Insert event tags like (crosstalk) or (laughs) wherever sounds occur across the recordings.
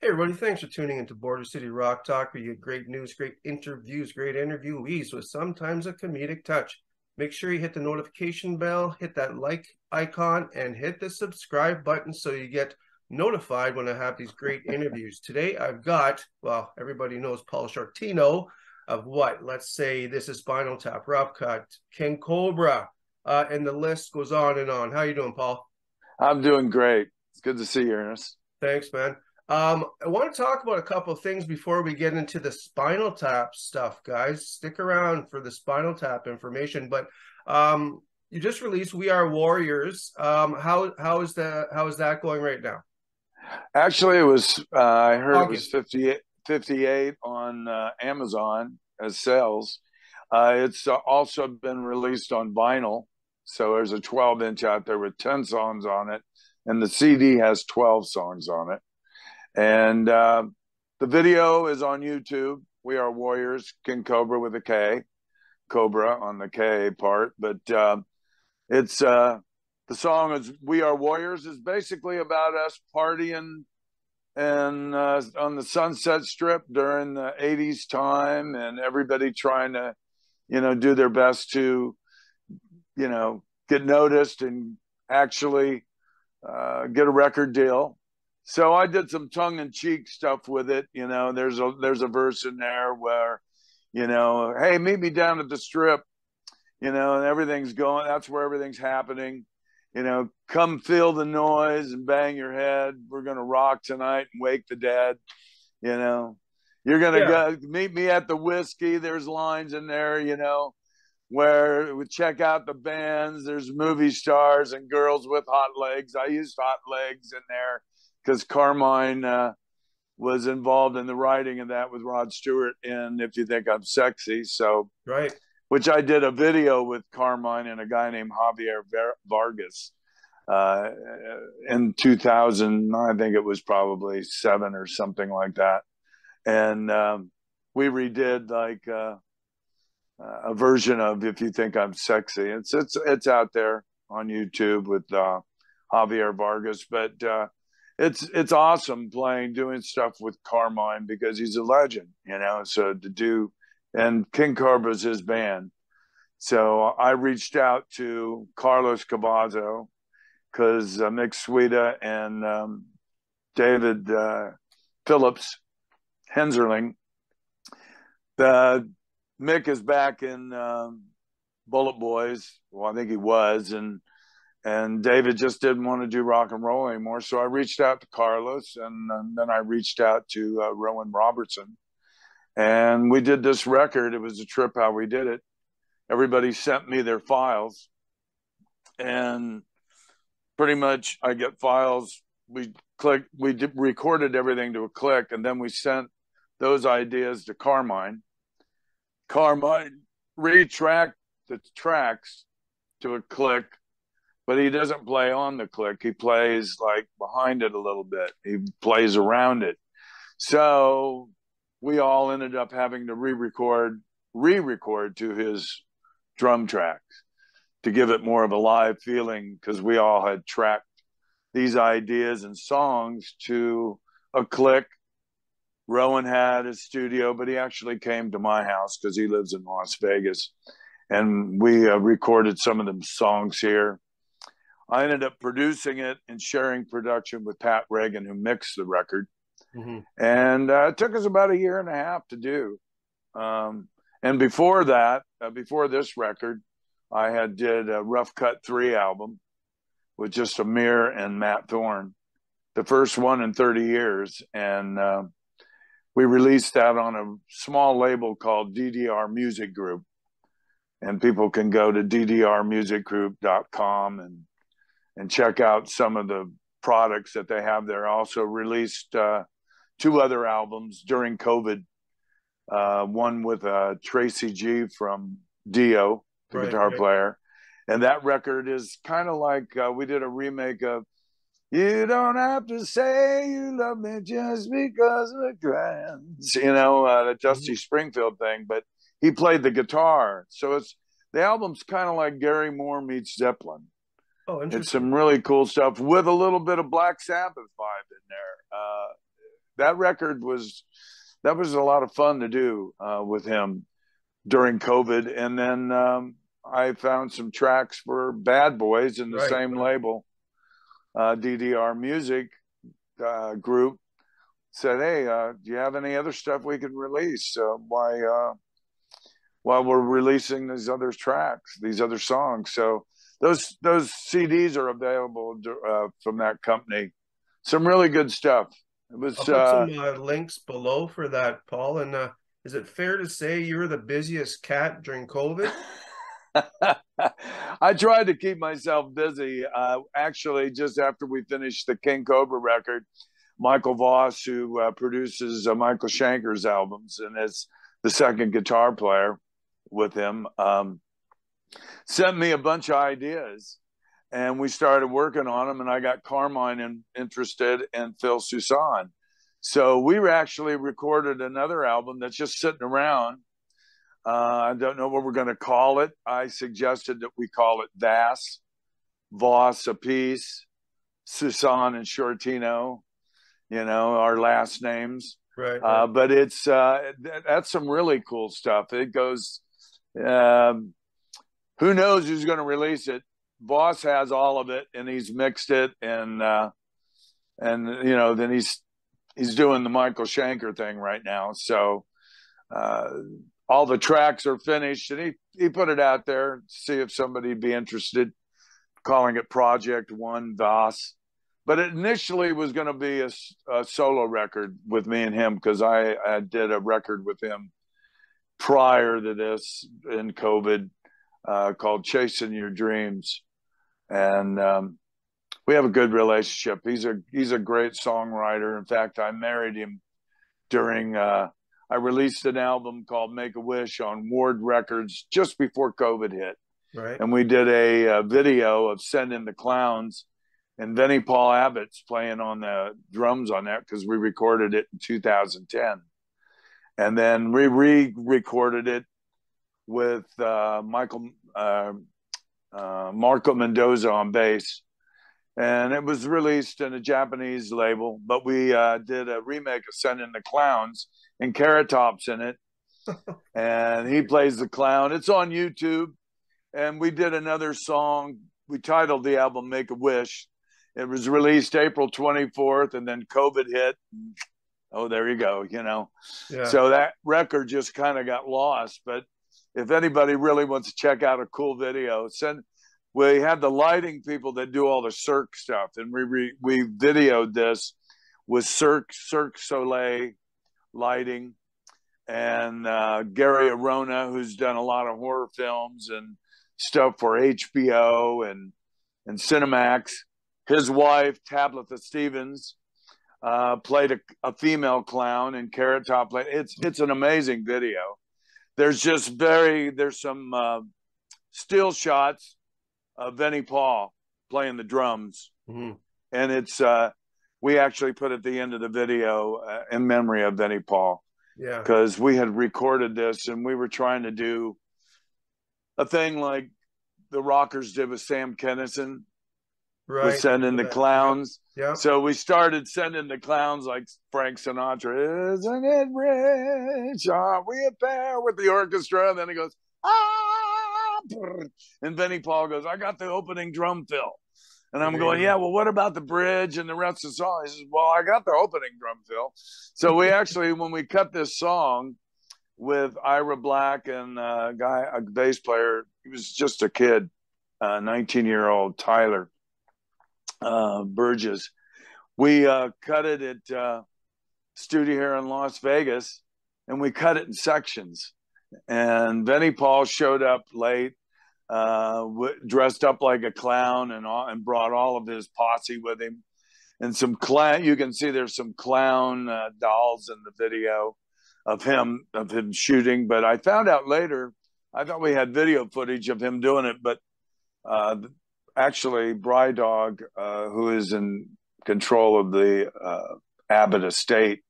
Hey, everybody, thanks for tuning into Border City Rock Talk, where you get great news, great interviews, great interviewees with sometimes a comedic touch. Make sure you hit the notification bell, hit that like icon, and hit the subscribe button so you get notified when I have these great (laughs) interviews. Today, I've got, well, everybody knows Paul Shortino of what? Let's say this is Spinal Tap, Rough Cutt, King Kobra, uh, and the list goes on and on. How you doing, Paul? I'm doing great. It's good to see you, Ernest. Thanks, man. Um, I want to talk about a couple of things before we get into the Spinal Tap stuff, guys. Stick around for the Spinal Tap information. But um, you just released "We Are Warriors." Um, how how is that how is that going right now? Actually, it was uh, I heard August. it was 58, 58 on uh, Amazon as sales. Uh, it's also been released on vinyl, so there's a 12 inch out there with 10 songs on it, and the CD has 12 songs on it and uh, the video is on YouTube. We are Warriors, King Kobra with a K, Cobra on the K part. But uh, it's uh, the song is "We Are Warriors" is basically about us partying and uh, on the Sunset Strip during the '80s time, and everybody trying to, you know, do their best to, you know, get noticed and actually uh, get a record deal so I did some tongue in cheek stuff with it. You know, there's a there's a verse in there where, you know, hey, meet me down at the strip. You know, and everything's going. That's where everything's happening. You know, come feel the noise and bang your head. We're gonna rock tonight and wake the dead. You know, you're gonna yeah. go meet me at the whiskey. There's lines in there. You know, where we check out the bands. There's movie stars and girls with hot legs. I used hot legs in there because Carmine uh, was involved in the writing of that with Rod Stewart and If You Think I'm Sexy. So, right. Which I did a video with Carmine and a guy named Javier Vargas uh, in 2000. I think it was probably seven or something like that. And um, we redid like uh, a version of If You Think I'm Sexy. It's, it's, it's out there on YouTube with uh, Javier Vargas. But uh, it's it's awesome playing doing stuff with Carmine because he's a legend, you know. So to do and King Kobra's his band. So I reached out to Carlos Cavazo because uh, Mick Sweda and um, David uh, Phillips Henzerling. The Mick is back in um, Bullet Boys. Well, I think he was, and and David just didn't want to do rock and roll anymore. So I reached out to Carlos, and, and then I reached out to uh, Rowan Robertson, and we did this record. It was a trip how we did it. Everybody sent me their files, and pretty much I get files. We click, we did, recorded everything to a click, and then we sent those ideas to Carmine. Carmine retracked the tracks to a click but he doesn't play on the click. He plays like behind it a little bit. He plays around it. So we all ended up having to re-record, re-record to his drum tracks to give it more of a live feeling because we all had tracked these ideas and songs to a click. Rowan had his studio, but he actually came to my house because he lives in Las Vegas, and we uh, recorded some of the songs here I ended up producing it and sharing production with Pat Regan, who mixed the record. Mm-hmm. And uh, it took us about a year and a half to do. Um, and before that, uh, before this record, I had did a Rough Cutt Three album with just Amir and Matt Thorne, the first one in 30 years, and uh, we released that on a small label called DDR Music Group. And people can go to ddrmusicgroup.com and and check out some of the products that they have there. Also released uh, two other albums during COVID. Uh, one with uh, Tracy G from Dio, the right, guitar right. player, and that record is kind of like uh, we did a remake of "You Don't Have to Say You Love Me Just Because of the Trans," you know, uh, the Dusty mm-hmm. Springfield thing. But he played the guitar, so it's the album's kind of like Gary Moore meets Zeppelin. Oh, It's some really cool stuff with a little bit of Black Sabbath vibe in there. Uh, that record was that was a lot of fun to do uh, with him during COVID, and then um, I found some tracks for Bad Boys in the right. same label, uh, DDR Music uh, Group. Said, "Hey, uh, do you have any other stuff we can release? Uh, why, uh, while we're releasing these other tracks, these other songs?" So those those CDs are available uh, from that company. Some really good stuff. It was I'll put uh, some uh, links below for that, Paul. And uh, is it fair to say you're the busiest cat during COVID? (laughs) I tried to keep myself busy. Uh, actually, just after we finished the King Kobra record, Michael Voss, who uh, produces uh, Michael Schenker's albums and is the second guitar player with him, um, sent me a bunch of ideas and we started working on them and i got carmine in, interested and phil soussan. So we actually recorded another album that's just sitting around. Uh, i don't know what we're going to call it. I suggested that we call it vass voss appice soussan and shortino you know our last names. Right, right. Uh, but it's uh, that's some really cool stuff. It goes um, who knows who's going to release it? Voss has all of it, and he's mixed it, and uh, and you know, then he's he's doing the Michael Schenker thing right now. So uh, all the tracks are finished, and he he put it out there to see if somebody'd be interested, calling it Project One Voss. But it initially was going to be a, a, solo record with me and him because I, I did a record with him prior to this in COVID uh, called Chasing Your Dreams, and um, we have a good relationship. He's a he's a great songwriter. In fact, I married him during. Uh, I released an album called Make a Wish on Ward Records just before COVID hit, right? And we did a, a video of "Send in the Clowns." and Vinnie Paul Abbott's playing on the drums on that because we recorded it in 2010. And then we re recorded it with uh, Michael uh, uh, Marco Mendoza on bass, and it was released in a Japanese label. But we uh, did a remake of "Send in the Clowns" and Carrot Top's in it, (laughs) and he plays the clown. It's on YouTube, and we did another song. We titled the album "Make a Wish." It was released April 24th, and then COVID hit. Oh, there you go. You know, yeah. so that record just kind of got lost, but if anybody really wants to check out a cool video, send. We had the lighting people that do all the Cirque stuff, and we we, we videoed this with Cirque Cirque Soleil lighting, and uh, Gary Arona, who's done a lot of horror films and stuff for HBO and and Cinemax. His wife Tabitha Stevens uh, played a, a, female clown, and Carrot Top played. It's it's an amazing video there's just very there's some uh, still shots of Vinnie Paul playing the drums, mm-hmm. and it's uh, we actually put at the end of the video uh, in memory of Vinnie Paul. Yeah, because we had recorded this and we were trying to do a thing like the Rockers did with Sam Kinison right. sending the clowns. Yeah. So we started sending the clowns like Frank Sinatra. Isn't it rich? Are we a pair with the orchestra? And then he goes, ah, and Vinnie Paul goes, I got the opening drum fill. And I'm going, yeah, well, what about the bridge and the rest of the song? He says, well, I got the opening drum fill. So we (laughs) actually, when we cut this song with Ira Black and a guy, a bass player, he was just a kid, a 19 year old Tyler uh, Burgess. We uh, cut it at uh, studio here in Las Vegas, and we cut it in sections. And Vinnie Paul showed up late, uh, w- dressed up like a clown, and all, and brought all of his posse with him. And some clown, you can see there's some clown uh, dolls in the video of him of him shooting. But I found out later, I thought we had video footage of him doing it, but uh, actually Brydog, uh, who is in control of the uh, Abbott estate,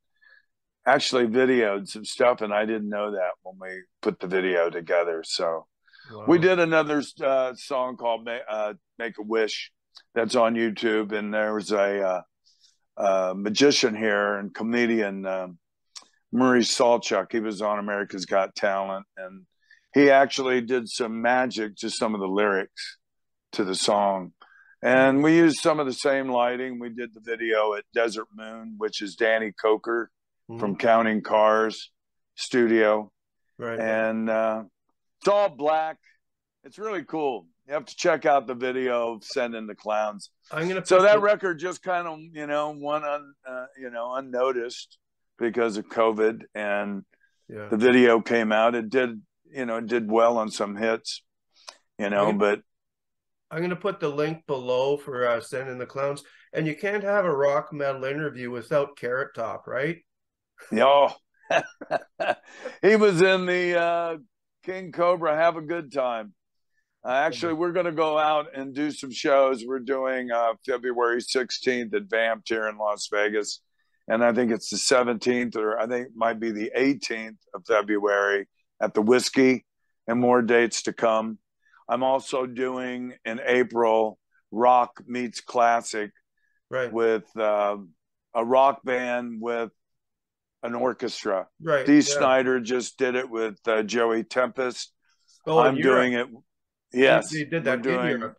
actually videoed some stuff, and I didn't know that when we put the video together. So wow. we did another uh, song called uh, "Make a Wish" that's on YouTube, and there was a uh, uh, magician here and comedian um, Murray SawChuck. He was on America's Got Talent, and he actually did some magic to some of the lyrics to the song. And we used some of the same lighting. We did the video at Desert Moon, which is Danny Koker mm-hmm. from Counting Cars Studio. Right. And uh, it's all black. It's really cool. You have to check out the video of "Sending the Clowns." I'm gonna. So that the... record just kind of, you know, went on, uh, you know, unnoticed because of COVID, and yeah. the video came out. It did, you know, it did well on some hits, you know, but. I'm going to put the link below for uh, sending the clowns. And you can't have a rock metal interview without Carrot Top, right? (laughs) No. (laughs) he was in the uh, King Kobra. Have a good time. Uh, actually, we're going to go out and do some shows. We're doing uh, February 16th at Vamped here in Las Vegas. And I think it's the 17th, or I think it might be the 18th of February at the Whiskey, and more dates to come. I'm also doing in April Rock Meets Classic right. with uh, a rock band with an orchestra. Right. Dee yeah. Snider just did it with uh, Joey Tempest. Oh, I'm doing it. Yes, he, did that doing, in Europe.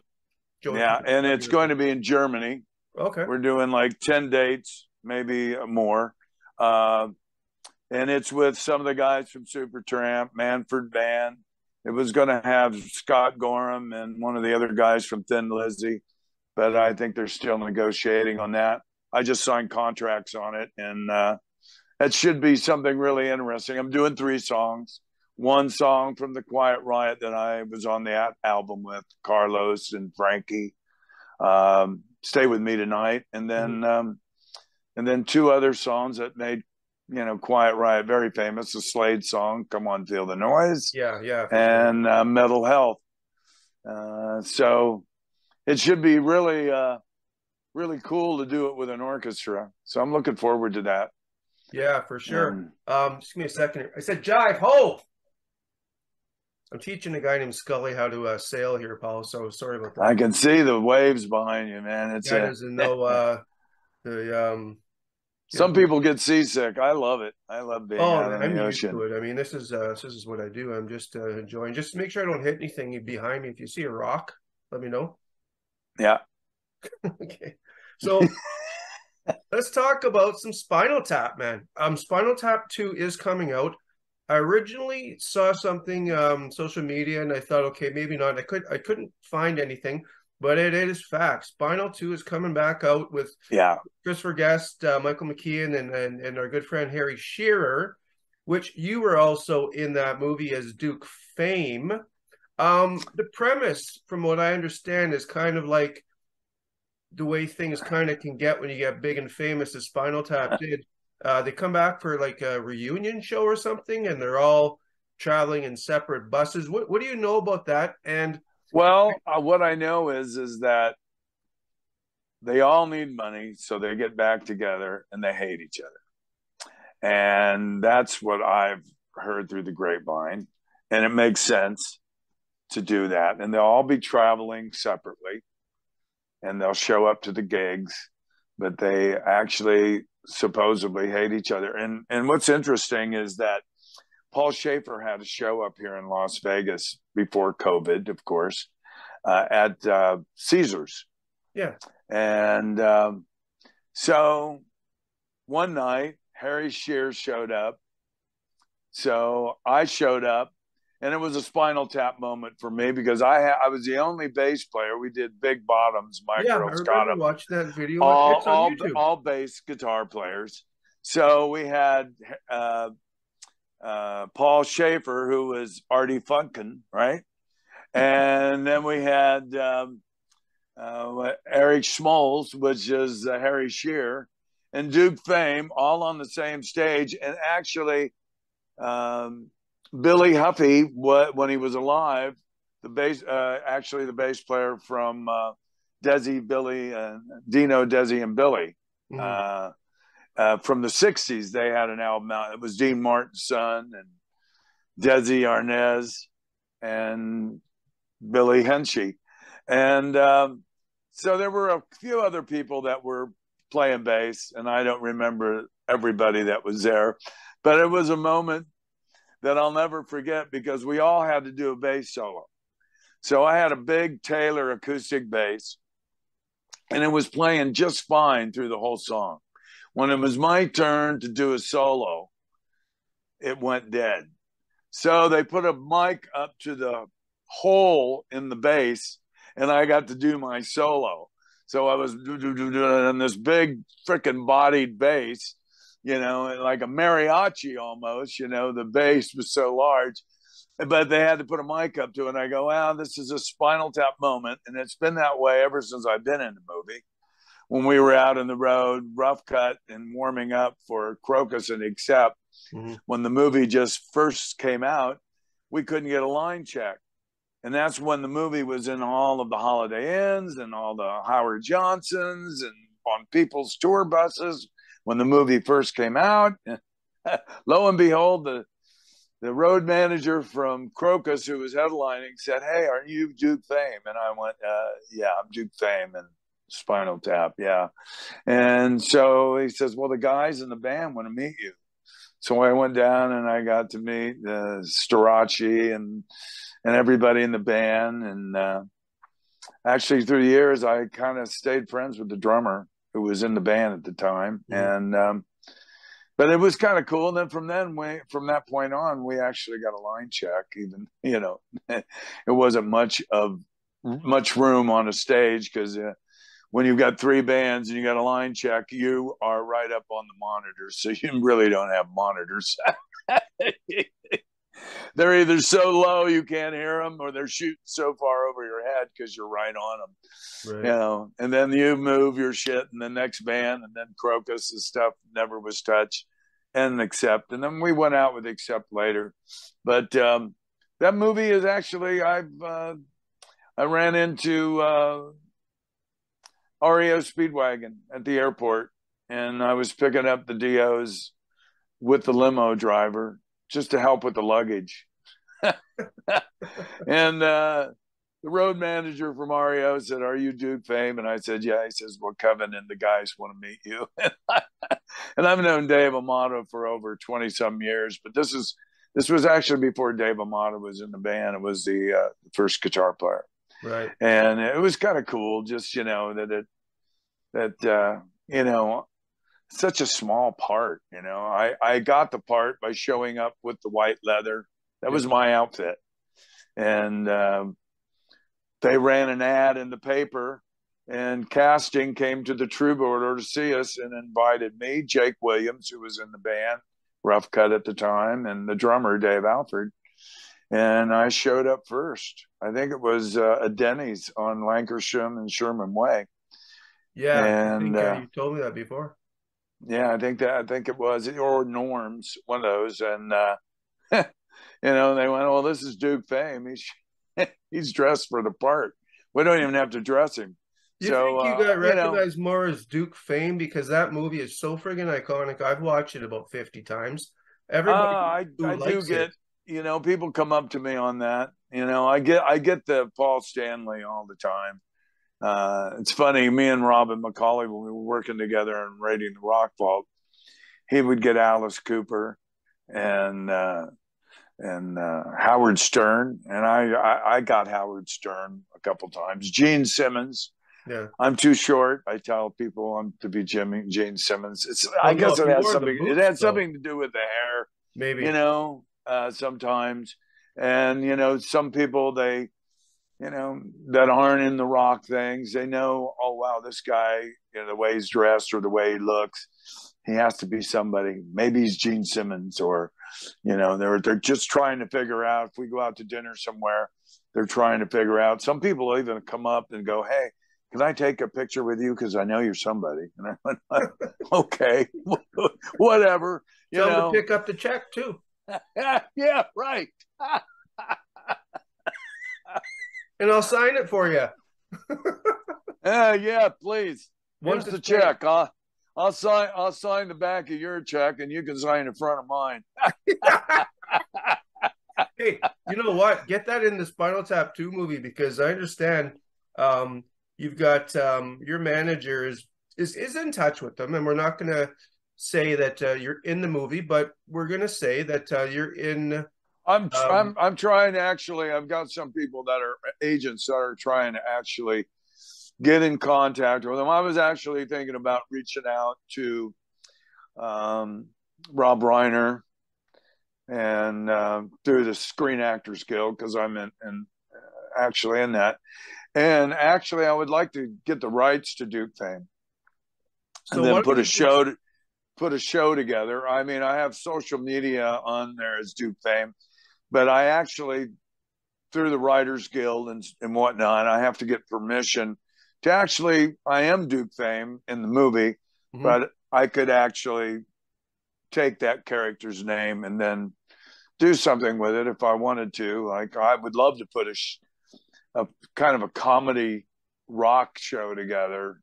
Joey yeah, and it's going to be in Germany. Okay. We're doing like ten dates, maybe more, uh, and it's with some of the guys from Supertramp, Manfred Band. It was going to have Scott Gorham and one of the other guys from Thin Lizzy, but I think they're still negotiating on that. I just signed contracts on it, and uh, that should be something really interesting. I'm doing three songs. One song from the Quiet Riot that I was on the album with Carlos and Frankie. Um, Stay with me tonight, and then mm-hmm. um, and then two other songs that made you know Quiet Riot very famous. The Slade song, "Come On, Feel the Noise." Yeah, yeah. And sure. uh, Metal Health. Uh, so it should be really, uh, really cool to do it with an orchestra. So I'm looking forward to that. Yeah, for sure. Um, just give me a second. I said jive ho. I'm teaching a guy named Scully how to uh, sail here, Paul. So sorry about that. I can see the waves behind you, man. It's guy a... doesn't uh, the um. Some people get seasick. I love it. I love being oh, out in the ocean. To it. I mean, this is uh, this is what I do. I'm just uh, enjoying. Just make sure I don't hit anything behind me. If you see a rock, let me know. Yeah. (laughs) okay. So (laughs) let's talk about some Spinal Tap, man. Um, Spinal Tap Two is coming out. I originally saw something um social media, and I thought, okay, maybe not. I could I couldn't find anything, but it, it is fact. Spinal Two is coming back out with yeah Christopher Guest, uh, Michael McKean, and, and and our good friend Harry Shearer, which you were also in that movie as Duke Fame. Um, the premise, from what I understand, is kind of like the way things kind of can get when you get big and famous as Spinal Tap did. Uh, they come back for like a reunion show or something, and they're all traveling in separate buses. What what do you know about that? And well, uh, what I know is is that they all need money, so they get back together and they hate each other, and that's what I've heard through the grapevine, and it makes sense to do that. And they'll all be traveling separately and they'll show up to the gigs, but they actually supposedly hate each other. And and what's interesting is that Paul Shaffer had a show up here in Las Vegas before COVID, of course, uh, at uh, Caesars. Yeah. And um, so one night, Harry Shearer showed up. So I showed up and it was a spinal tap moment for me because I ha- I was the only bass player. We did big bottoms. My yeah, got them. Watch that video. All all, all, bass guitar players. So we had uh, uh, Paul Shaffer, who was Artie Fufkin, right? (laughs) And then we had um, uh, Derek Smalls, which is uh, Harry Shearer, and Duke Fame, all on the same stage. And actually, um, Billy Huffy, what when he was alive, the bass uh, actually the bass player from uh, Desi, Billy, and Dino, Desi, and Billy. Mm-hmm. Uh, from the '60s, they had an album out. It was Dean Martin's son and Desi Arnaz and Billy Hinsche, and um, so there were a few other people that were playing bass, and I don't remember everybody that was there, but it was a moment that I'll never forget because we all had to do a bass solo. So I had a big Taylor acoustic bass, and it was playing just fine through the whole song. When it was my turn to do a solo, it went dead. So they put a mic up to the hole in the bass, and I got to do my solo. So I was on this big freaking bodied bass, you know, like a mariachi almost. You know, the bass was so large, but they had to put a mic up to it. And I go, wow, this is a Spinal Tap moment, and it's been that way ever since I've been in the movie. When we were out on the road, rough cutt and warming up for Krokus and Accept, mm-hmm. when the movie just first came out, we couldn't get a line check. And that's when the movie was in all of the Holiday Inns and all the Howard Johnsons and on people's tour buses when the movie first came out. (laughs) Lo and behold, the the road manager from Krokus, who was headlining, said, "Hey, are you Duke Fame?" And I went, uh, "Yeah, I'm Duke Fame." And Spinal Tap, yeah. And so he says, "Well, the guys in the band want to meet you." So I went down and I got to meet uh, Storace and and everybody in the band. And uh, actually, through the years, I kind of stayed friends with the drummer who was in the band at the time. Mm-hmm. And um, but it was kind of cool. And then from then, we from that point on, we actually got a line check. Even (laughs) you know, (laughs) it wasn't much of much room on a stage because. Uh, when you've got three bands and you got a line check, you are right up on the monitors. So (laughs) you really don't have monitors. (laughs) they're either so low you can't hear them or they're shooting so far over your head because you're right on them right. you know and then you move your shit in the next band and then krokus and stuff never was touched and accept and then we went out with accept later but um, that movie is actually i've uh, i ran into uh, REO Speedwagon at the airport and I was picking up the DOs with the limo driver just to help with the luggage. (laughs) and uh, the road manager from REO said, Are you Duke Fame? And I said, Yeah. He says, Well, Kevin and the guys want to meet you. (laughs) and I've known Dave Amato for over 20 some years, but this is this was actually before Dave Amato was in the band. It was the, uh, first guitar player. Right. And it was kind of cool, just, you know, that it, that, uh, you know, such a small part. You know, I I got the part by showing up with the white leather. That was my outfit, and um, they ran an ad in the paper. And casting came to the Troubadour to see us and invited me, Jake Williams, who was in the band, Rough Cut at the time, and the drummer Dave Alford. And I showed up first. I think it was uh, a Denny's on Lankershim and Sherman Way. Yeah, and I think, uh, you told me that before. Yeah, I think that I think it was or Norms, one of those, and uh, (laughs) you know they went, "Well, this is Duke Fame. He's (laughs) he's dressed for the part. We don't even have to dress him." You so, think you got uh, recognized you know, more as Duke Fame because that movie is so friggin' iconic. I've watched it about fifty times. Everybody, uh, I, I do get, it. You know, people come up to me on that. You know, I get I get the Paul Stanley all the time uh, it's funny, me and Robin McAuley, when we were working together and raiding the Rock Vault, he would get Alice Cooper and uh, and uh, Howard Stern, and I, I, I got Howard Stern a couple times. Gene Simmons. Yeah, I'm too short. I tell people I'm to be Jimmy Gene Simmons. It's well, I guess it has something. Boots, it had something to do with the hair, maybe. You know, uh, sometimes, and you know, some people they you know, that aren't in the rock things. They know, oh wow, this guy, you know, the way he's dressed or the way he looks, he has to be somebody. Maybe he's Gene Simmons, or you know, they're they're just trying to figure out. If we go out to dinner somewhere, they're trying to figure out. Some people even come up and go, "Hey, can I take a picture with you? Because I know you're somebody." And I went, (laughs) "Okay, (laughs) whatever." You Tell know, to pick up the check too. (laughs) yeah, right (laughs) and I'll sign it for you. (laughs) yeah, yeah, please. What's the check? I'll, I'll sign. I'll sign the back of your check, and you can sign the front of mine. hey, you know what? Get that in the Spinal Tap Two movie because I understand um, you've got um, your manager is is is in touch with them, and we're not going to say that uh, you're in the movie, but we're going to say that uh, you're in. I'm um, I'm I'm trying to actually. I've got some people that are agents that are trying to actually get in contact with them. I was actually thinking about reaching out to um, Rob Reiner and uh, through the Screen Actors Guild because I'm in, in uh, actually in that. And actually, I would like to get the rights to Duke Fame, so and then put a show. To, put a show together. I mean, I have social media on there as Duke Fame, but I actually, through the Writers Guild and, and whatnot, I have to get permission to actually. I am Duke Fame in the movie, mm-hmm. but I could actually take that character's name and then do something with it if I wanted to. Like I would love to put a, a kind of a comedy rock show together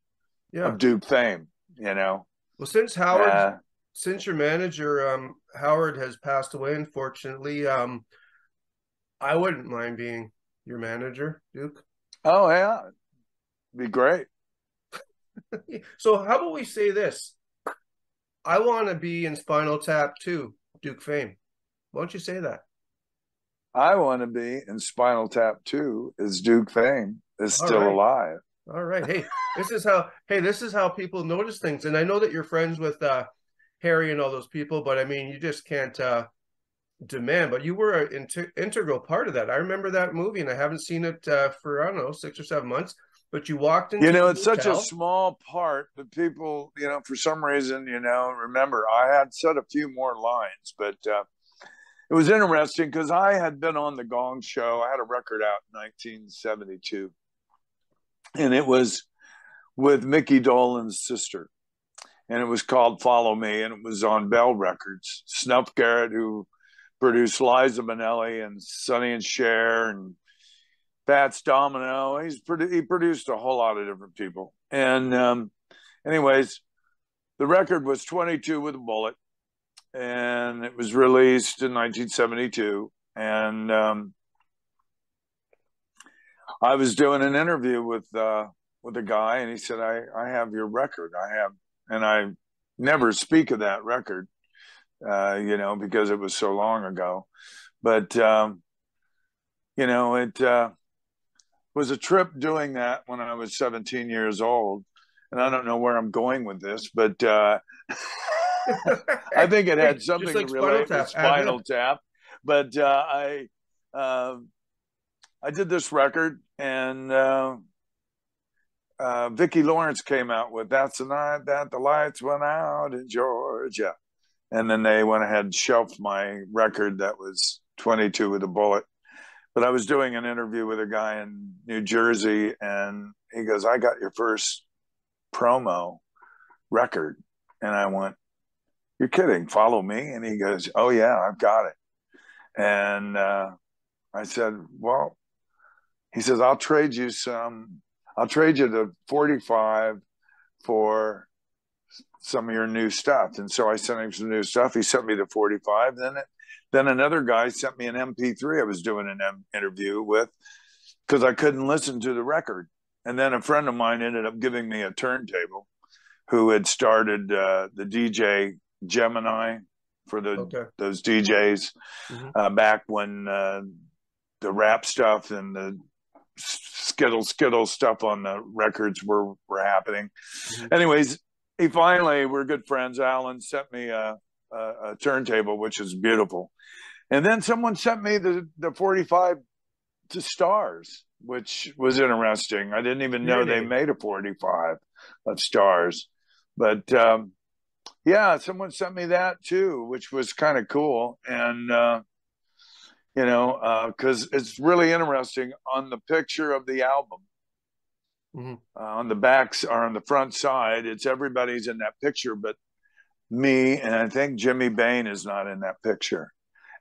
yeah. of Duke fame. You know. Well, since Howard, uh, since your manager um, Howard has passed away, unfortunately, um, I wouldn't mind being your manager, Duke. Oh yeah, be great. (laughs) so how about we say this? I want to be in Spinal Tap too, Duke Fame. Why don't you say that? I want to be in Spinal Tap too. Is Duke Fame is still right. alive? All right. Hey, this is how. Hey, this is how people notice things. And I know that you're friends with uh, Harry and all those people, but I mean, you just can't uh, demand. But you were an integral part of that. I remember that movie, and I haven't seen it uh, for I don't know six or seven months but you walked in. You know, it's such a small part, but people, you know, for some reason, you know, remember I had said a few more lines, but uh, it was interesting because I had been on the Gong Show. I had a record out in 1972, and it was with Mickey Dolenz's sister, and it was called "Follow Me," and it was on Bell Records. Snuff Garrett, who produced Liza Minnelli and Sonny and Cher and Fats Domino. He's he produced a whole lot of different people. And um, anyways, the record was 22 with a bullet, and it was released in 1972. And um, I was doing an interview with uh, with a guy, and he said, "I I have your record. I have," and I never speak of that record, uh, you know, because it was so long ago. But um, you know, it uh, was a trip doing that when I was 17 years old. And I don't know where I'm going with this, but uh, (laughs) I think it had something like to relate to Spinal Tap. But uh, I uh, I did this record, and uh, uh, Vicki Lawrence came out with "That's the Night That the Lights Went Out in Georgia," and then they went ahead and shelved my record that was 22 with a bullet but I was doing an interview with a guy in New Jersey, and he goes, "I got your first promo record," and I went, "You're kidding? Follow me?" And he goes, "Oh yeah, I've got it." And uh, I said, "Well," he says, "I'll trade you some. I'll trade you the 45 for." some of your new stuff. And so I sent him some new stuff. He sent me the 45. Then it, then another guy sent me an MP3 I was doing an M- interview with because I couldn't listen to the record. And then a friend of mine ended up giving me a turntable who had started uh, the DJ Gemini for the okay. those DJs mm-hmm. uh, back when uh, the rap stuff and the skittle skittle stuff on the records were were happening. Mm-hmm. Anyways, he finally we're good friends. Alan sent me a, a, a turntable, which is beautiful. And then someone sent me the, the 45 to stars, which was interesting. I didn't even know really? they made a 45 of stars. But um, yeah, someone sent me that too, which was kind of cool. And, uh, you know, because uh, it's really interesting on the picture of the album. Mm-hmm. Uh, on the backs or on the front side, it's everybody's in that picture, but me and I think Jimmy Bain is not in that picture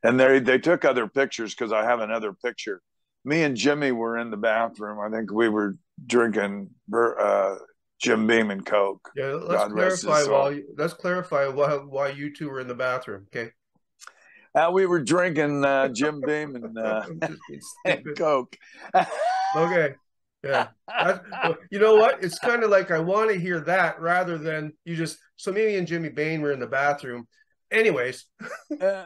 and they they took other pictures because I have another picture. Me and Jimmy were in the bathroom. I think we were drinking uh, Jim Beam and Coke. Yeah, let's God clarify why. Let's clarify why why you two were in the bathroom. Okay. Uh, we were drinking uh, (laughs) Jim Beam and, uh, (laughs) (laughs) and Coke. okay. Yeah. you know what? It's kind of like I want to hear that rather than you just. So maybe and Jimmy Bain were in the bathroom. Anyways. uh,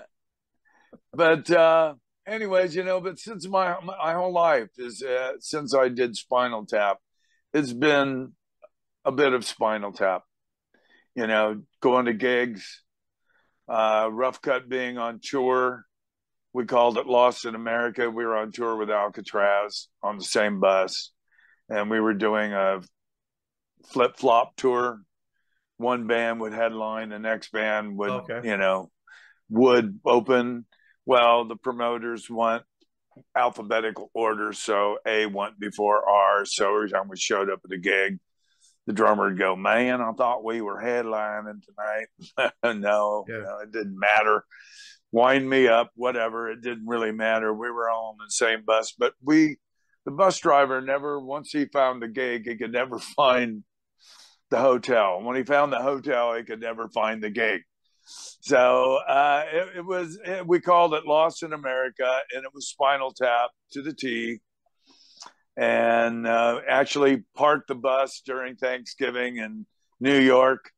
but uh, anyways, you know, but since my my whole life is uh, since I did Spinal Tap, it's been a bit of Spinal Tap. You know, going to gigs, uh, Rough Cutt being on tour. We called it Lost in America. We were on tour with Alcatrazz on the same bus, and we were doing a flip flop tour. One band would headline, the next band would, okay. you know, would open well, the promoters want alphabetical order, so A went before R. So every time we showed up at a gig, the drummer would go, "Man, I thought we were headlining tonight." (laughs) no, yeah. no, it didn't matter. Wind me up, whatever. It didn't really matter. We were all on the same bus, but we, the bus driver, never once he found the gig, he could never (laughs) find the hotel. When he found the hotel, he could never find the gig. So uh, it, it, was, it, we called it Lost in America, and it was Spinal Tap to the T. And uh, actually parked the bus during Thanksgiving in New York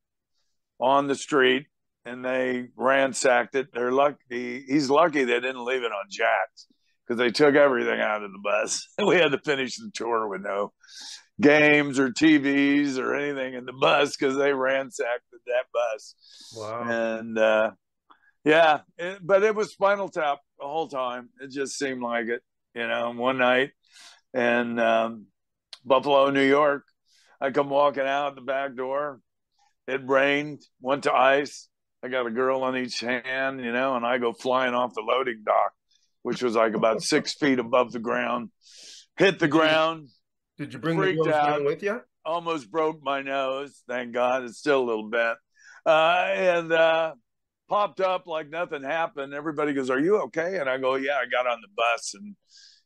on the street, and they ransacked it. They're lucky. He's lucky they didn't leave it on jacks because they took everything out of the bus. (laughs) we had to finish the tour with no games or TVs or anything in the bus because they ransacked that bus. Wow. And uh, yeah, it, but it was Spinal Tap the whole time. It just seemed like it, you know, one night in um, Buffalo, New York, I come walking out the back door. It rained, went to ice. I got a girl on each hand, you know, and I go flying off the loading dock, which was like about six feet above the ground, hit the ground did you bring the girls down with you? Almost broke my nose. Thank God, it's still a little bent. Uh, and uh, popped up like nothing happened. Everybody goes, "Are you okay?" And I go, "Yeah." I got on the bus and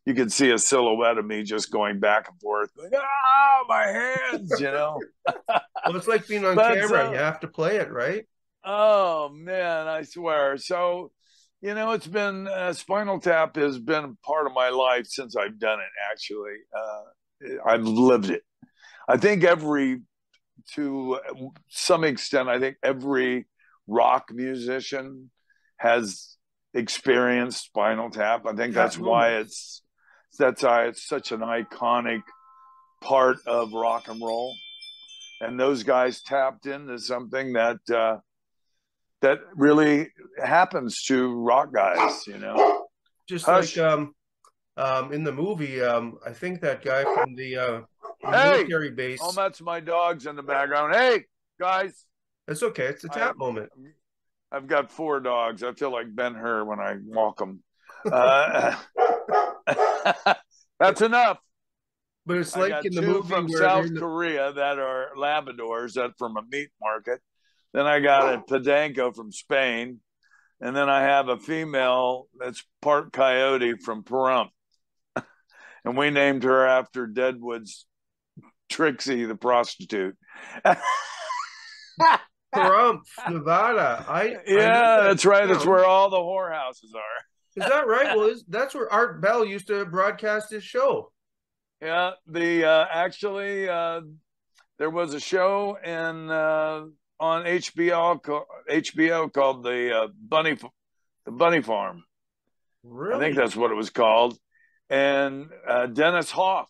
you could see a silhouette of me just going back and forth, like, "Ah, my hands," you know. (laughs) well, it's like being on but, camera. Uh, you have to play it, right? Oh man, I swear. So, you know, it's been uh, Spinal Tap has been part of my life since I've done it. Actually, uh, I've lived it. I think every, to some extent, I think every rock musician has experienced Spinal Tap. I think that's why it's that's why it's such an iconic part of rock and roll. And those guys tapped into something that uh, that really happens to rock guys, you know. Just Hush. like um, um, in the movie, um, I think that guy from the uh, hey! military base. Oh, that's my dogs in the background. Hey, guys. It's okay. It's a tap I, moment. I've got four dogs. I feel like Ben Hur when I walk them. Uh, (laughs) (laughs) that's enough. But it's like in the movie from South the... Korea that are Labradors that from a meat market. Then I got a oh. Podenco from Spain, and then I have a female that's part coyote from Pahrump (laughs) and we named her after Deadwood's Trixie the prostitute. (laughs) Pahrump, Nevada. I yeah, I that's right. That's where all the whorehouses are. Is that right? Well, is, that's where Art Bell used to broadcast his show. Yeah, the uh, actually uh, there was a show in uh, on HBO HBO called the uh, Bunny the Bunny Farm. Really? I think that's what it was called and uh, Dennis Hof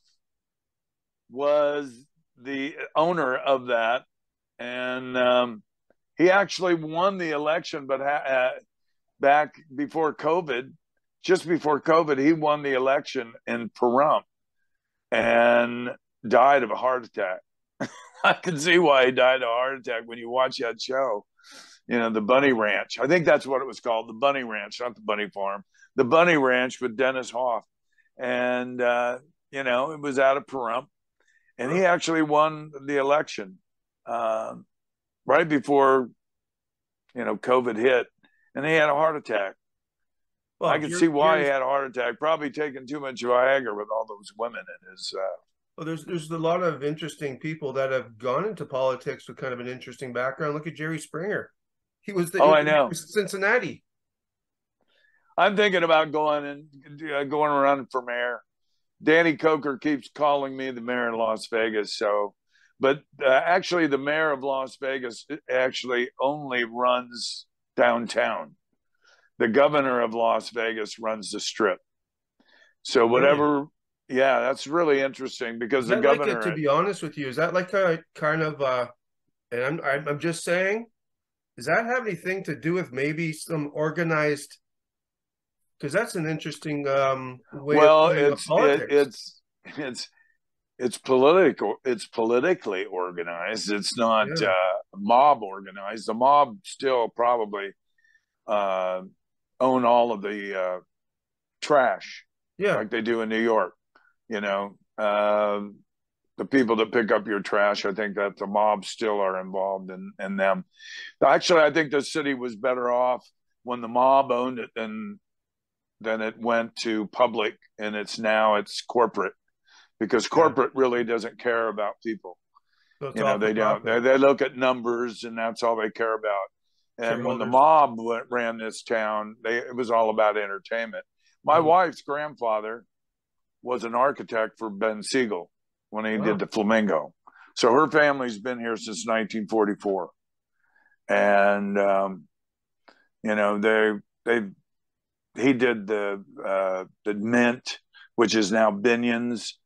was the owner of that, and um, he actually won the election. But ha- uh, back before COVID, just before COVID, he won the election in Pahrump and died of a heart attack. (laughs) I can see why he died of a heart attack when you watch that show. You know, the Bunny Ranch. I think that's what it was called, the Bunny Ranch, not the Bunny Farm. The Bunny Ranch with Dennis Hof and uh, you know it was out of Pahrump, and he actually won the election uh, right before you know COVID hit, and he had a heart attack. Well, I can see why he had a heart attack. Probably taking too much Viagra with all those women in his. Uh, well, there's there's a lot of interesting people that have gone into politics with kind of an interesting background. Look at Jerry Springer. He was the oh, I know Cincinnati. I'm thinking about going and uh, going around for mayor. Danny Koker keeps calling me the mayor of Las Vegas. So, but uh, actually, the mayor of Las Vegas actually only runs downtown. The governor of Las Vegas runs the strip. So whatever, really? yeah, that's really interesting because the governor. Like a, to be honest with you, is that like a kind of, uh, and I'm I'm just saying, does that have anything to do with maybe some organized? Because that's an interesting um, way. Well, it's it, it's (laughs) it's it's political. It's politically organized. It's not yeah. uh, mob organized. The mob still probably uh, own all of the uh, trash, yeah, like they do in New York. You know, um, the people that pick up your trash. I think that the mob still are involved in in them. Actually, I think the city was better off when the mob owned it than than it went to public, and it's now it's corporate because corporate yeah. really doesn't care about people. So you know, they don't. They, they, look at numbers, and that's all they care about. And when the mob went, ran this town, they, it was all about entertainment. My mm-hmm. wife's grandfather was an architect for Ben Siegel when he did the Flamingo. So her family's been here since 1944, and um, you know they they he did the uh, the Mint, which is now Binion's.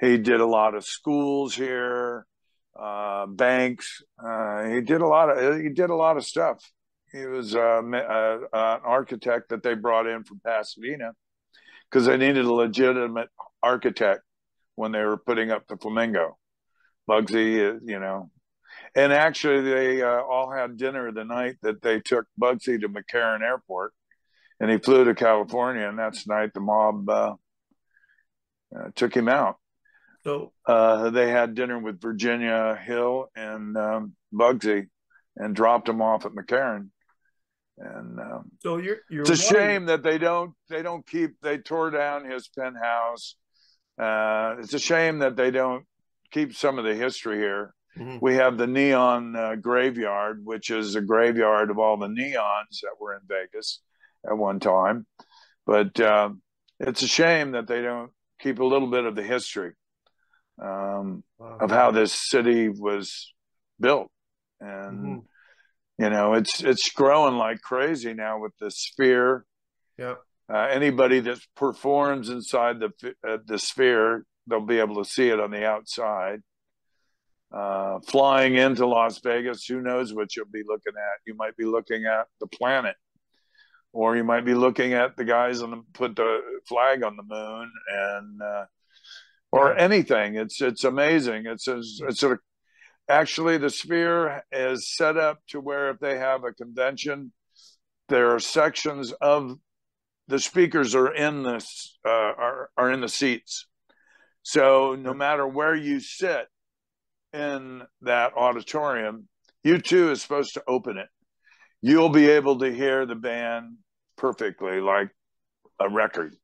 He did a lot of schools here, uh, banks. Uh, he did a lot of he did a lot of stuff. He was uh, uh, an architect that they brought in from Pasadena because they needed a legitimate architect when they were putting up the Flamingo. Bugsy, you know, and actually they uh, all had dinner the night that they took Bugsy to McCarran Airport, and he flew to California, and that's the night the mob uh, uh, took him out. So uh, they had dinner with Virginia Hill and um, Bugsy, and dropped him off at McCarran. And um, so you're, you're it's a shame that they don't they don't keep they tore down his penthouse. Uh, it's a shame that they don't keep some of the history here. Mm-hmm. We have the neon uh, graveyard, which is a graveyard of all the neons that were in Vegas at one time. But uh, it's a shame that they don't keep a little bit of the history um, wow. of how this city was built, and mm-hmm. you know it's it's growing like crazy now with the sphere. Yeah. Uh, anybody that performs inside the uh, the sphere, they'll be able to see it on the outside. Uh, flying into Las Vegas, who knows what you'll be looking at? You might be looking at the planet, or you might be looking at the guys on the put the flag on the moon, and uh, or anything. It's it's amazing. It's a, it's a, actually the sphere is set up to where if they have a convention, there are sections of the speakers are in this uh, are are in the seats. So no matter where you sit in that auditorium, U2 is supposed to open it. You'll be able to hear the band perfectly, like a record,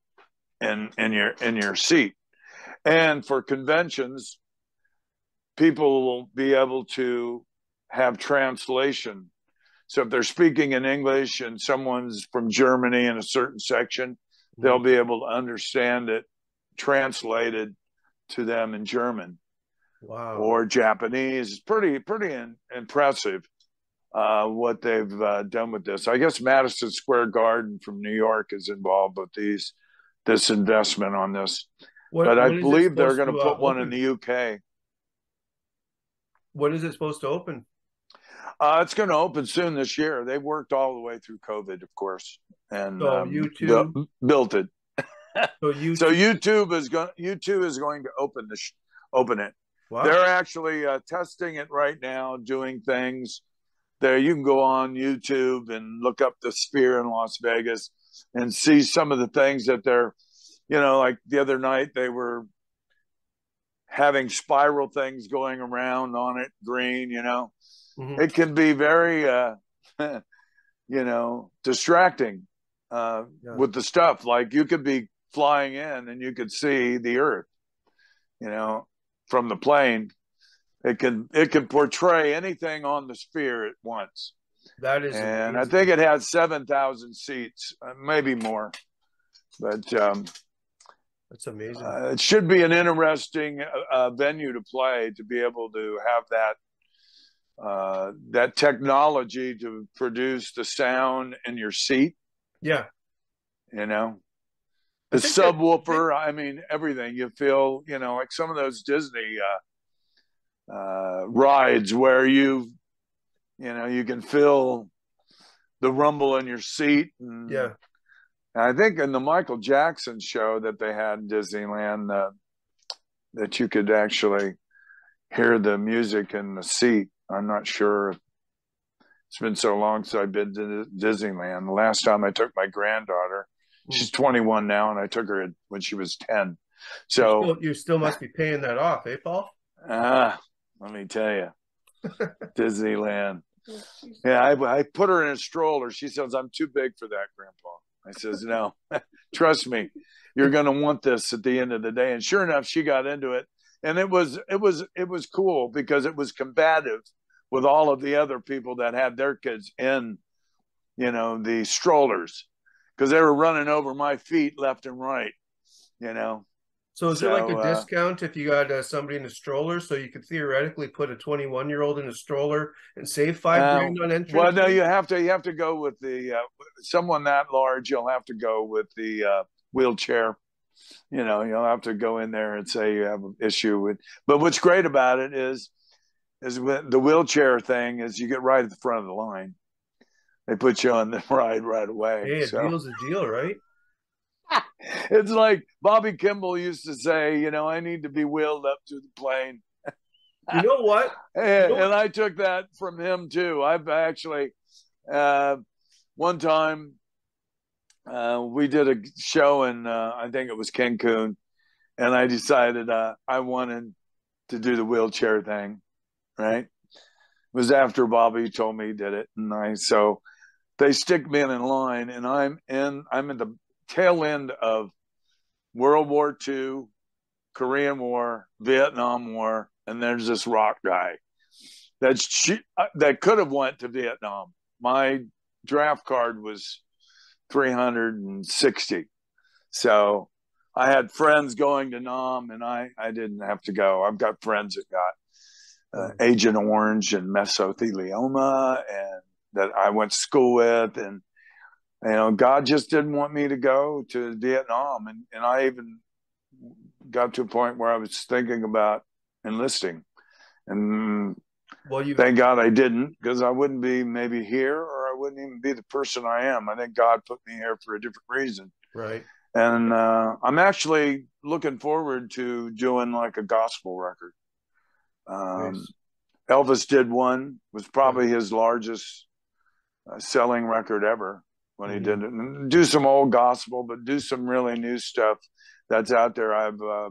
in in your in your seat. And for conventions, people will be able to have translation. So if they're speaking in English and someone's from Germany in a certain section, mm-hmm. they'll be able to understand it translated to them in German wow. or Japanese. It's pretty pretty in, impressive uh, what they've uh, done with this. I guess Madison Square Garden from New York is involved with these this investment on this. What, but I believe they're going to put uh, one in the UK. When is it supposed to open? Uh, it's going to open soon this year. They worked all the way through COVID, of course, and so um, U2 built it. so, (laughs) YouTube. so U2 is going. U2 is going to open the sh- open it. Wow. They're actually uh, testing it right now, doing things. There, you can go on YouTube and look up the Sphere in Las Vegas and see some of the things that they're you know, like the other night they were having spiral things going around on it, green, you know. Mm-hmm. It can be very uh (laughs) you know, distracting uh yeah. with the stuff. Like you could be flying in and you could see the earth, you know, from the plane. It can it can portray anything on the sphere at once. That is, and amazing. I think it has seven thousand seats, uh, maybe more. But um, That's amazing. Uh, it should be an interesting uh, venue to play to be able to have that uh, that technology to produce the sound in your seat. Yeah, you know, the subwoofer. That, I mean, everything. You feel, you know, like some of those Disney uh, uh, rides where you, you know, you can feel the rumble in your seat. And, yeah. And I think in the Michael Jackson show that they had in Disneyland, uh, that you could actually hear the music in the seat. I'm not sure. It's been so long since I've been to Disneyland. The last time I took my granddaughter, she's 21 now, and I took her when she was 10. So you still, you still must be paying that off, eh, Paul? Ah, let me tell you, (laughs) Disneyland. Yeah, I, I put her in a stroller. She says, I'm too big for that, Grandpa. I says, No, (laughs) trust me, you're going to want this at the end of the day. And sure enough, she got into it. And it was it was it was cool because it was combative with all of the other people that had their kids in, you know, the strollers because they were running over my feet left and right, you know. So is so, there like a uh, discount if you got uh, somebody in a stroller? So you could theoretically put a 21 year old in a stroller and save five grand on entry. Well, no, you have to you have to go with the uh, someone that large. You'll have to go with the uh, wheelchair. You know, you'll have to go in there and say you have an issue with. But what's great about it is, is the wheelchair thing is you get right at the front of the line. They put you on the (laughs) ride right away. Hey, a so. deal's a deal, right? It's like Bobby Kimball used to say, you know, I need to be wheeled up to the plane. You know what? (laughs) and, you know and I took that from him too. I've actually, uh, one time, uh, we did a show in, uh, I think it was Cancun, and I decided uh, I wanted to do the wheelchair thing, right? It was after Bobby told me he did it, and I so they stick me in line, and I'm in I'm in the tail end of World War II, Korean War, Vietnam War, and there's this rock guy that's uh, that could have went to Vietnam. My draft card was 360, so I had friends going to Nam, and I I didn't have to go. I've got friends that got uh, Agent Orange and mesothelioma, and that I went to school with, and you know, God just didn't want me to go to Vietnam. And, and I even got to a point where I was thinking about enlisting. And well, you thank God I didn't because I wouldn't be maybe here or I wouldn't even be the person I am. I think God put me here for a different reason. Right. And uh, I'm actually looking forward to doing like a gospel record. Um, nice. Elvis did one, was probably his largest uh, selling record ever when he did mm-hmm. it. do some old gospel, but do some really new stuff that's out there. I've uh,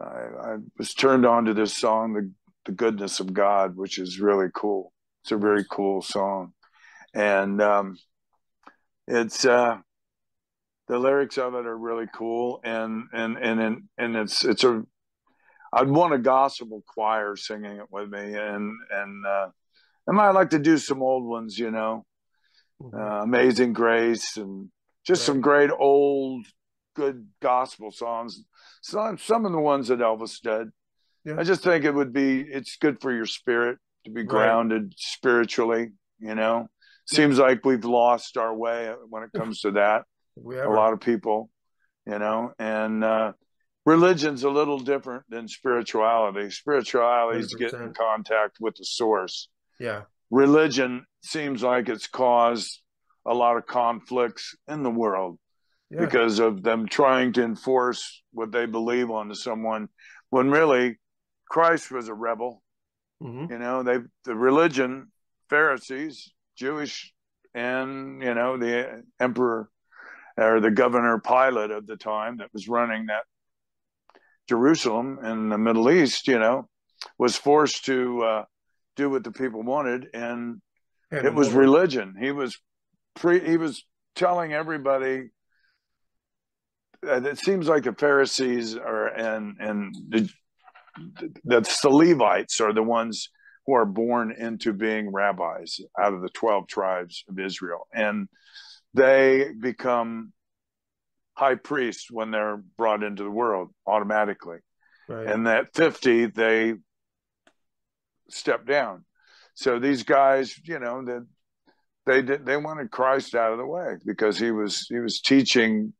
I, I, was turned on to this song, the the goodness of God, which is really cool. It's a very cool song, and um, it's uh, the lyrics of it are really cool, and and and and, and it's it's a I'd want a gospel choir singing it with me, and and uh, I like to do some old ones, you know uh, Amazing Grace, and just right. some great old, good gospel songs. Some some of the ones that Elvis did. Yeah. I just think it would be it's good for your spirit to be grounded right. spiritually. You know, yeah. seems like we've lost our way when it comes to that. a lot of people, you know, and uh, religion's a little different than spirituality. Spirituality is getting in contact with the source. Yeah religion seems like it's caused a lot of conflicts in the world yeah. because of them trying to enforce what they believe onto someone when really Christ was a rebel. Mm-hmm. You know, they the religion, Pharisees, Jewish, and you know the emperor or the governor Pilate of the time that was running that Jerusalem in the Middle East. You know, was forced to uh, do what the people wanted, and, and it was more. religion. He was pre. He was telling everybody. Uh, it seems like the Pharisees are and and the, that's the Levites are the ones who are born into being rabbis out of the 12 tribes of Israel. And they become high priests when they're brought into the world automatically. Right. And that 50, they step down. So these guys, you know, that they did, they wanted Christ out of the way because he was he was teaching.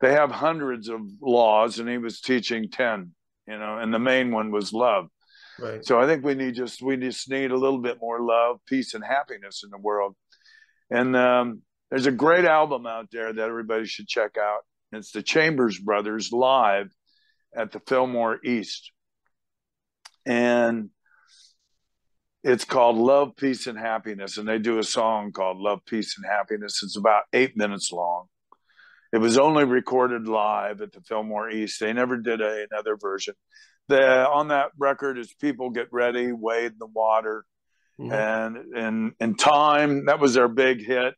They have hundreds of laws, and he was teaching ten. You know, and the main one was love. right. So I think we need just we just need a little bit more love, peace, and happiness in the world. And um, there's a great album out there that everybody should check out. It's the Chambers Brothers live at the Fillmore East, and it's called Love, Peace, and Happiness. And they do a song called Love, Peace, and Happiness. It's about eight minutes long. It was only recorded live at the Fillmore East. They never did a, another version. The on that record is "People Get Ready," "Wade in the Water," Mhm. and and and "Time." That was their big hit.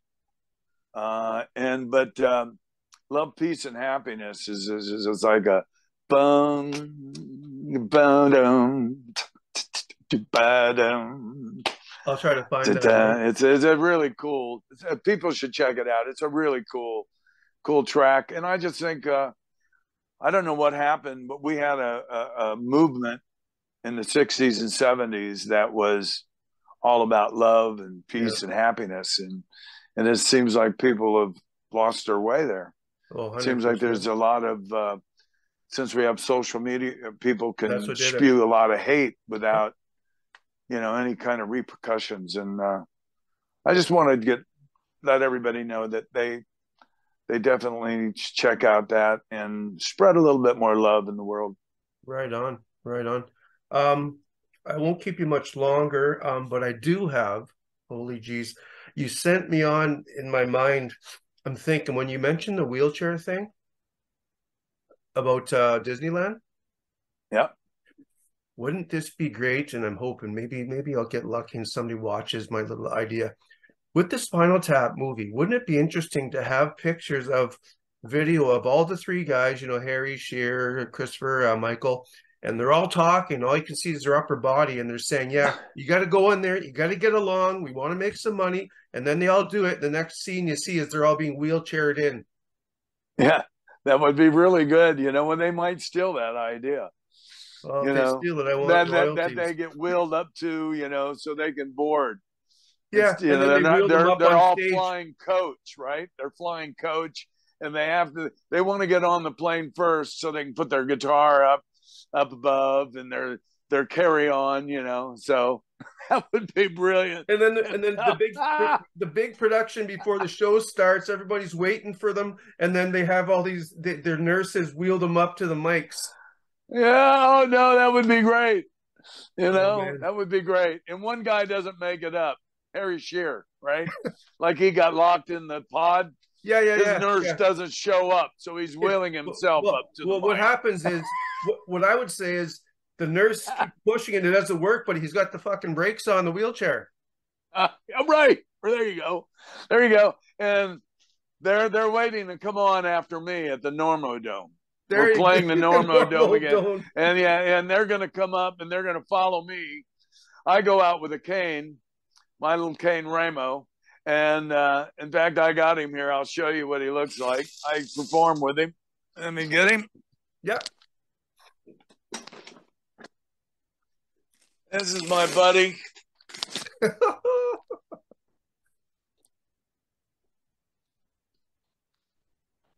Uh, and but um, "Love, Peace, and Happiness" is is, is, is like a bum bum I'll try to find that. da-da. It's it's a really cool. uh, People should check it out. It's a really cool, cool track. And I just think uh, I don't know what happened, but we had a, a, a movement in the '60s and '70s that was all about love and peace and happiness, and and it seems like people have lost their way there. Oh, It seems like there's a lot of uh, since we have social media, people can it. spew a lot of hate without you know any kind of repercussions. And uh, I just want to get let everybody know that they they definitely need to check out that and spread a little bit more love in the world. Right on, right on. Um, I won't keep you much longer, um, but I do have, holy jeez, you sent me on in my mind. I'm thinking when you mentioned the wheelchair thing about uh, Disneyland, Yeah. Wouldn't this be great? And I'm hoping maybe maybe I'll get lucky and somebody watches my little idea. With the Spinal Tap movie, wouldn't it be interesting to have pictures of video of all the three guys, you know, Harry, Shearer, Christopher, uh, Michael, and they're all talking. All you can see is their upper body, and they're saying, "Yeah, (sighs) you got to go in there. You got to get along. We want to make some money." And then they all do it. The next scene you see is they're all being wheelchaired in. Yeah, that would be really good. You know, and they might steal that idea. Well, You know, steal it, That, that they get wheeled up to, you know, so they can board. yeah, you and know, they're they not, they're, they're all stage. flying coach, right? They're flying coach, and they have to. They want to get on the plane first, so they can put their guitar up, up above, and their their carry on. You know, so (laughs) that would be brilliant. And then, and then the big, (laughs) the big production before the show starts. Everybody's waiting for them, and then they have all these. They, their nurses wheel them up to the mics. Yeah, oh no, that would be great. You Oh, know, man. that would be great. And one guy doesn't make it up, Harry Shearer, right? (laughs) like he got locked in the pod. Yeah, yeah, His yeah. nurse yeah. doesn't show up, so he's wheeling himself well, up to the well, what happens is what, what I would say is the nurse (laughs) keeps pushing and it doesn't work, but he's got the fucking brakes on the wheelchair. Uh, right. There you go. There you go. And they're they're waiting to come on after me at the Normo Dome. There We're playing the (laughs) Normo Dome again. Dome. And yeah, and they're gonna come up and they're gonna follow me. I go out with a cane, my little cane Ramo. And uh, in fact, I got him here. I'll show you what he looks like. I perform with him. Let me get him. Yeah. This is my buddy. (laughs)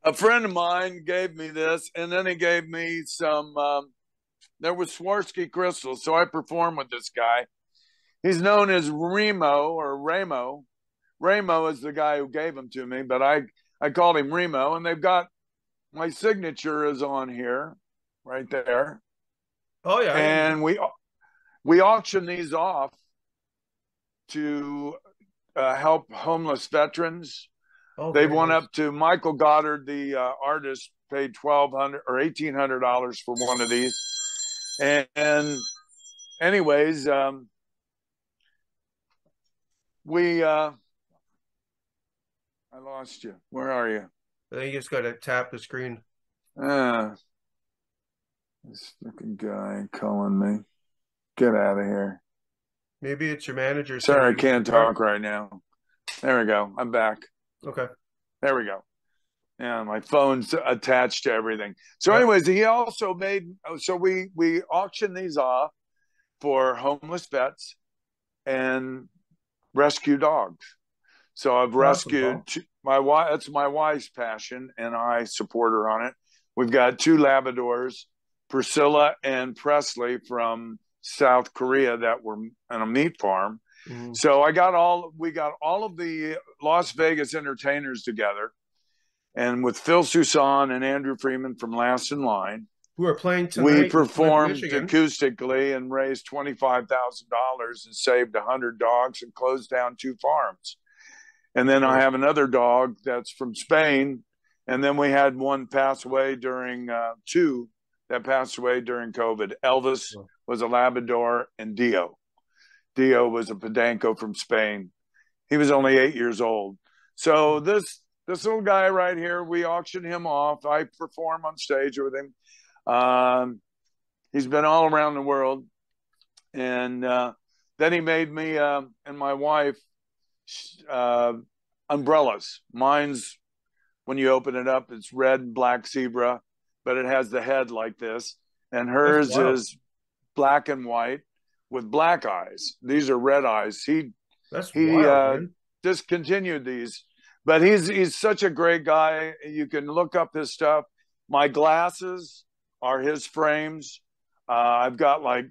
a friend of mine gave me this, and then he gave me some. Um, there was Swarovski crystals, so I performed with this guy. He's known as Remo or Ramo. Ramo is the guy who gave them to me, but I I called him Remo, and they've got my signature is on here, right there, oh yeah. and we we auction these off to uh, help homeless veterans oh, they went up to Michael Godard, the uh, artist, paid twelve hundred or eighteen hundred dollars for one of these. And, and anyways, um, we uh, I lost you. Where are you? I think you just got to tap the screen. Uh, this fucking guy calling me. Get out of here. Maybe it's your manager. Sorry, I can't talk right now. There we go. I'm back. Okay. There we go. Yeah, my phone's attached to everything. So, anyways, he also made so we we auctioned these off for homeless vets and rescue dogs. So I've rescued two, my wife. That's my wife's passion, and I support her on it. We've got two Labradors, Priscilla and Presley from South Korea, that were on a meat farm. Mm-hmm. So I got all we got all of the Las Vegas entertainers together and with Phil Soussan and Andrew Freeman from Last in Line, who are playing tonight. We performed acoustically and raised twenty five thousand dollars and saved hundred dogs and closed down two farms. And then I have another dog that's from Spain, and then we had one pass away during uh, two that passed away during COVID. Elvis was a Labrador, and Dio. Dio was a Podenco from Spain. He was only eight years old. So this this little guy right here, we auctioned him off. I perform on stage with him. Um, he's been all around the world. And uh, then he made me uh, and my wife uh, umbrellas. Mine's, when you open it up, it's red, black zebra, but it has the head like this. And hers is black and white with black eyes. These are red eyes. He That's he wild, uh, discontinued these but he's he's such a great guy. You can look up his stuff. My glasses are his frames. Uh, I've got like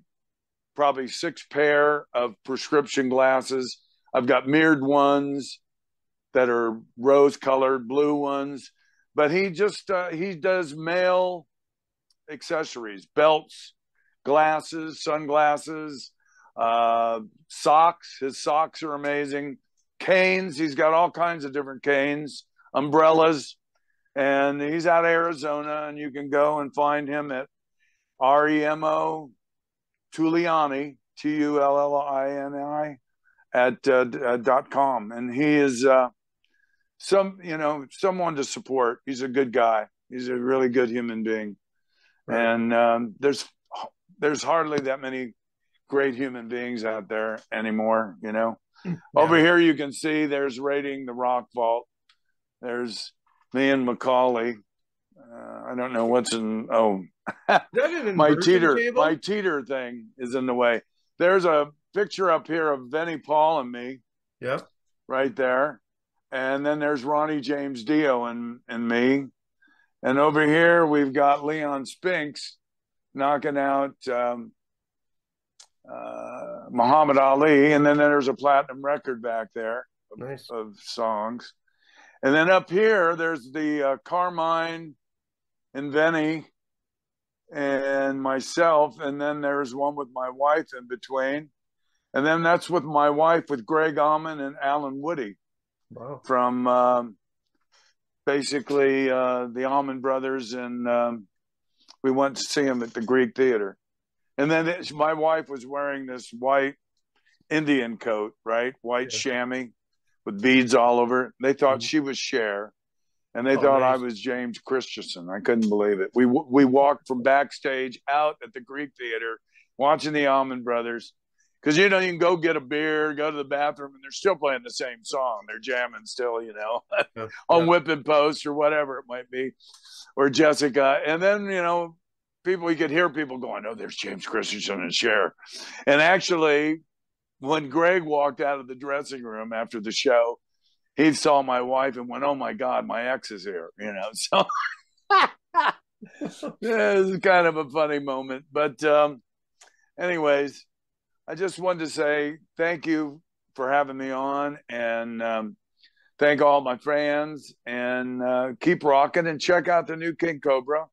probably six pair of prescription glasses. I've got mirrored ones that are rose colored, blue ones. But he just uh, he does male accessories, belts, glasses, sunglasses, uh, socks. His socks are amazing canes. He's got all kinds of different canes, umbrellas, and he's out of Arizona. And you can go and find him at REMO Tulliani, T U L L I N I, at uh, uh, dot com. And he is uh, some, you know, someone to support. He's a good guy. He's a really good human being. Right. And um, there's there's hardly that many great human beings out there anymore, you know. Yeah. Over here, you can see there's raiding the rock vault. There's me and Macaulay. Uh, I don't know what's in. Oh, (laughs) my teeter, table? my teeter thing is in the way. There's a picture up here of Vinnie Paul and me. Yep. Right there, and then there's Ronnie James Dio and and me, and over here we've got Leon Spinks knocking out um, uh, Muhammad Ali, and then there's a platinum record back there of, nice. of songs. And then up here, there's the uh, Carmine and Vinny and myself, and then there's one with my wife in between. And then that's with my wife with Gregg Allman and Allen Woody wow. from um, basically uh, the Allman Brothers, and um, we went to see them at the Greek Theater. And then it, my wife was wearing this white Indian coat, right? White yeah. chamois with beads all over. They thought mm-hmm. she was Cher, and they oh, thought nice. I was James Christensen. I couldn't believe it. We we walked from backstage out at the Greek Theater, watching the Allman Brothers, because you know you can go get a beer, go to the bathroom, and they're still playing the same song. They're jamming still, you know, (laughs) yeah. on yeah. Whipping Post or whatever it might be, or Jessica. And then you know people, you could hear people going, "Oh, there's James Christensen and Cher," and actually, when Greg walked out of the dressing room after the show, he saw my wife and went, "Oh my God, my ex is here," you know. (laughs) So yeah, (laughs) it was kind of a funny moment, but um, anyways, I just wanted to say thank you for having me on and. Um, thank all my fans and uh, keep rocking and check out the new King Kobra.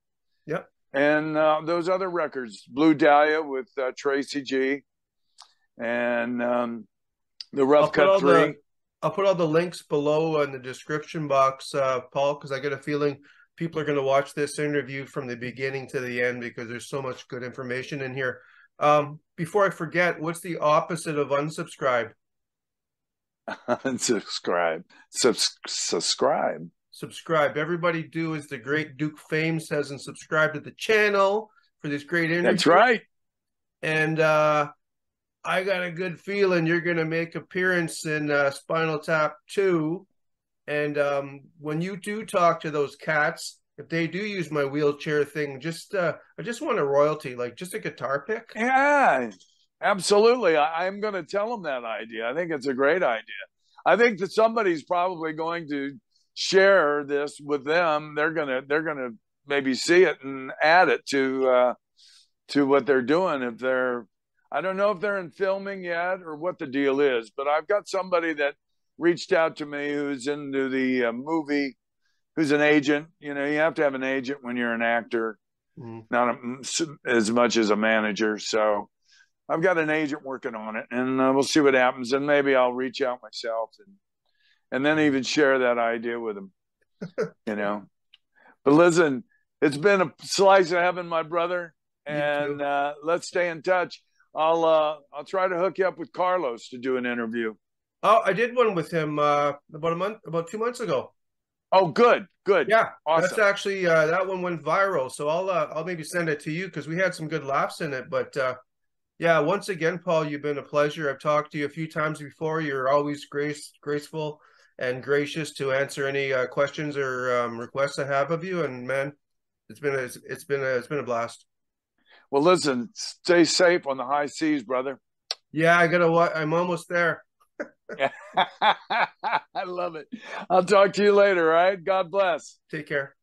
Yep and uh, those other records, Blue Dahlia with uh, Tracy G, and um, the Rough Cutt Three. The, I'll put all the links below in the description box, uh, Paul, because I get a feeling people are going to watch this interview from the beginning to the end because there's so much good information in here. Um, before I forget, what's the opposite of unsubscribe? (laughs) unsubscribe. Subs- subscribe subscribe. Everybody do as the great Duke Fame says and subscribe to the channel for this great interview. That's right. And uh, I got a good feeling you're going to make appearance in uh, Spinal Tap 2 And um, when you do talk to those cats, if they do use my wheelchair thing, just uh, I just want a royalty, like just a guitar pick. Yeah, absolutely. I, am going to tell them that idea. I think it's a great idea. I think that somebody's probably going to share this with them. They're gonna they're gonna maybe see it and add it to uh, to what they're doing. If they're I don't know if they're in filming yet or what the deal is, but I've got somebody that reached out to me who's into the uh, movie, who's an agent. You know, you have to have an agent when you're an actor, mm. not a, as much as a manager. So I've got an agent working on it, and uh, we'll see what happens. And maybe I'll reach out myself and and then even share that idea with them. (laughs) you know, but listen, it's been a slice of heaven, my brother, and uh, let's stay in touch. I'll uh, I'll try to hook you up with Carlos to do an interview. Oh, I did one with him uh, about a month, about two months ago. Oh, good, good. Yeah, awesome. that's actually uh, that one went viral. So I'll uh, I'll maybe send it to you because we had some good laughs in it. But uh, yeah, once again, Paul, you've been a pleasure. I've talked to you a few times before. You're always grace graceful and gracious to answer any uh, questions or um, requests I have of you. And man, it's been a, it's been a, it's been a blast. Well, listen, stay safe on the high seas, brother. Yeah, I gotta. I'm almost there. (laughs) I love it. I'll talk to you later. All right. God bless. Take care.